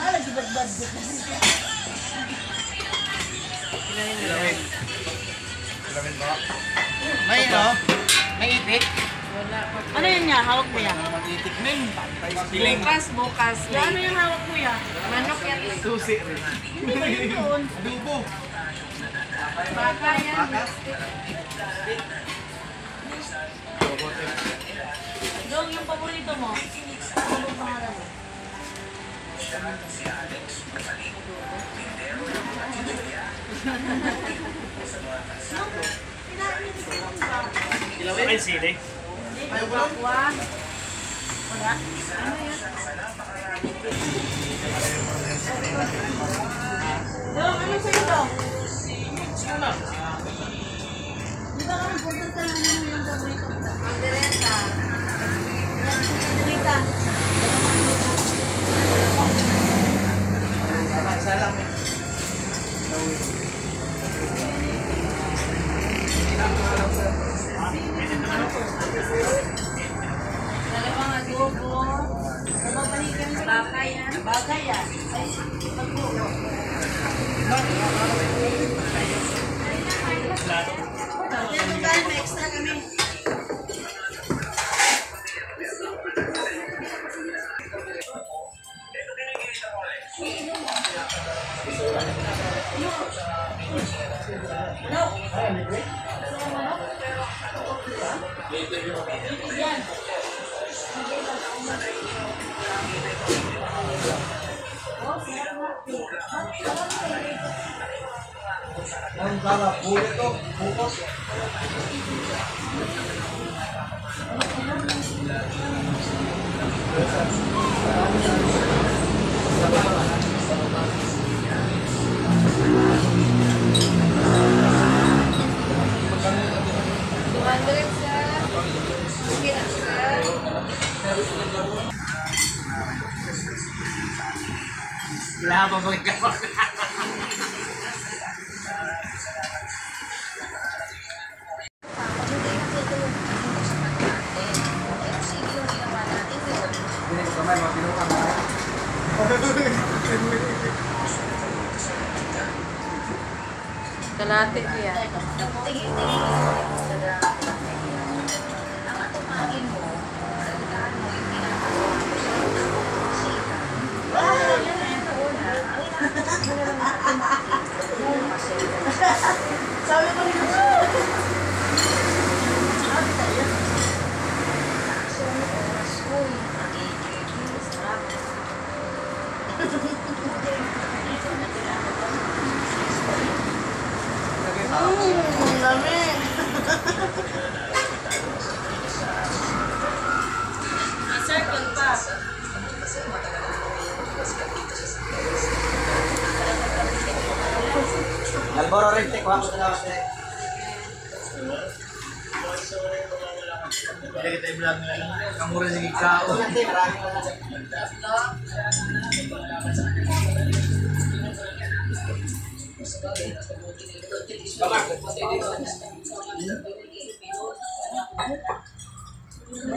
Nalagibag-budget na siya. Ilawin. Ilawin mo. May ano? May itik? Ano yun niya? Hawak mo yan? Mag-itik na yun. Bukas, bukas. Ano yung hawak mo yan? Manok yan. Susi rin. Hindi ba yun doon? Adobo. Baka yan. Dong, yung paborito mo? Ano ang pangalan mo? Ilawin. Ay, sili. Ay, bakwa. Wala. Dong, ano sa'yo to? Ano? Di ba kami pupunta na ano yung paborito mo? Pandereta. Bagay yan. Ay, pagbulo. Yan tayo, may extra kami. Yan. Ang sarap. Bulit to. Bukos. Hundred Wala pa ba ka? Hindi ko kamay. Mapinukang na. Kalate yan. Alboro rin. Tek. Wako na lang. Tek. Hindi kita i-vlog na lang. Kamura sige kao. Tek. Maraming wala. Mga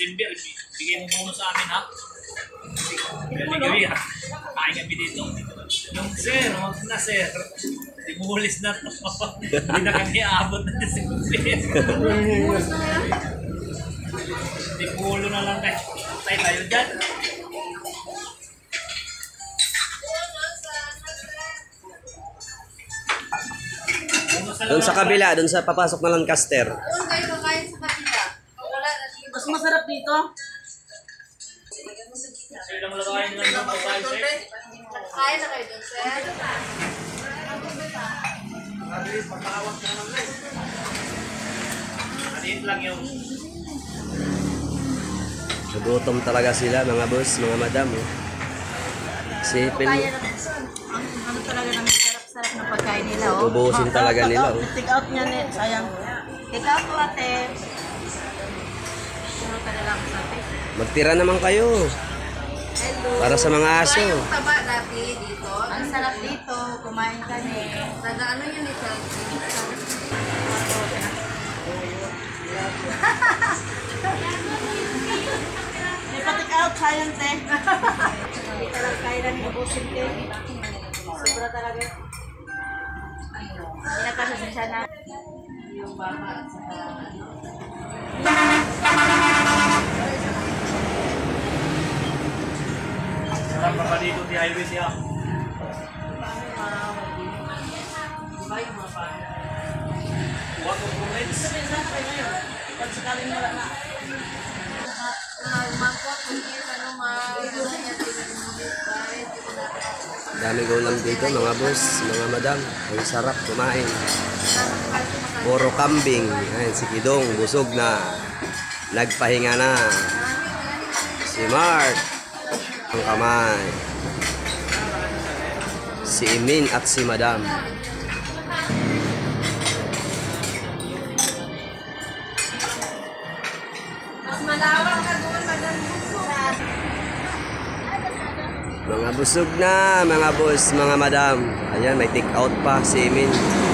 December, bigay mo muna sa amin ha. Gabi-gabi ha. Kain kami dito. Yung sir, wag na sir. Timulis na to. Hindi na kami aabot na December. Timulo na lang tayo. Tayo tayo dyan. Doon sa kabila, doon sa papasok na Lancaster. Doon kayo kakain sa kanila. Wala na dito. Mas masarap dito. Sir, lang lagayin lang ng pagkain sir. Kain na kayo doon, sir. Maliit lang yung Nagutom talaga sila, mga boss, mga madam. Eh. Sipin. Kaya natin. Ang ano talaga ng sarap-sarap na pagkain nila. Oh. Ubusin talaga nila, oh. Take out niya, sayang. Take out to ate. Magtira naman kayo. Hello. Para sa mga aso. Yung taba dati dito. Ang sarap dito, kumain ka na eh. Taga ano yun ito? May pa-take out, sayang te. Hindi talaga kaya namin ubusin te. Sobra talaga. Hindi na kasi siya na. Yung baka at saka sarap na palikot ni highway siya. Huwag mo comments. Pag sakaling wala na... Daming ulam dito, mga boss, mga madam. Ang sarap kumain. Puro kambing. Ayan, si Kidong, busog na. Nagpahinga na. Si Mark. Ang kamay. Si Imin at si Madam. Mga busog na, mga boss, mga madam. Ayan, may take out pa si Imin.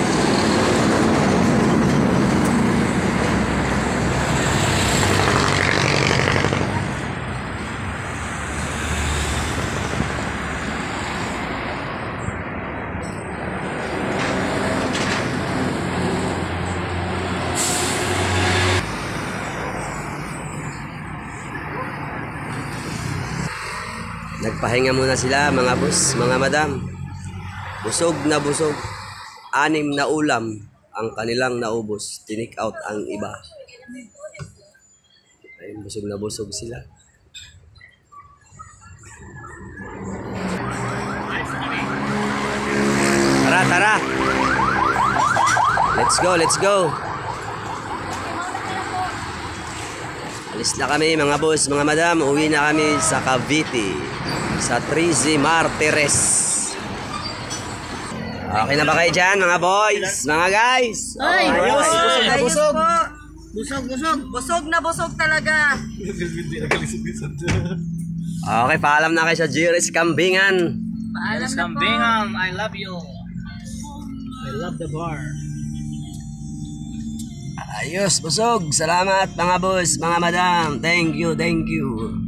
Nagpahinga muna sila, mga boss, mga madam. Busog na busog. Anim na ulam ang kanilang naubos. Tinik out ang iba. Ayun, busog na busog sila. Tara, tara. Let's go, let's go. Alis na kami mga boss, mga madam. Uwi na kami sa Cavite. Sa Trizi Martires. Okay na ba kayo dyan mga boys? Mga guys? Ay, Ayos, busog na busog. Busog, busog. Busog na busog talaga. Okay, paalam na kayo sa Jiris Kambingan. Paalam po. Bingham, I love you. I love the bar. Ayos, busog. Salamat mga boss, mga madam. Thank you, thank you.